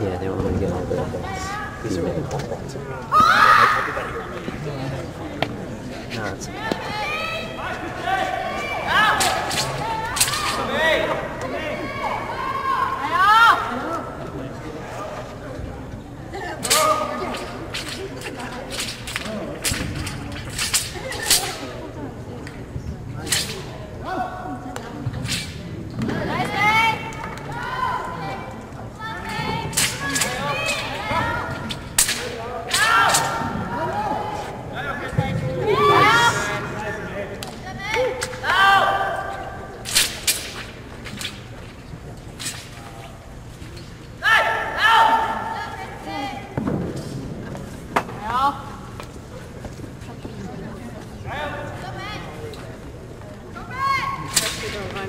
Yeah, they want to get all the. These are really cool things. No, it's You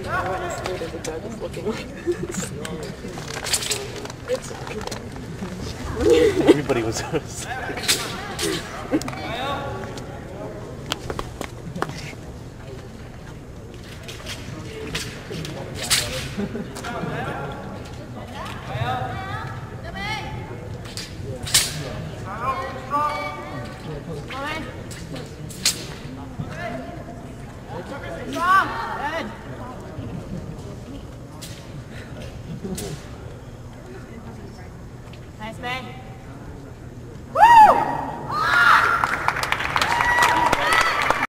how when it's the judge is looking like this. Everybody was. Nice man.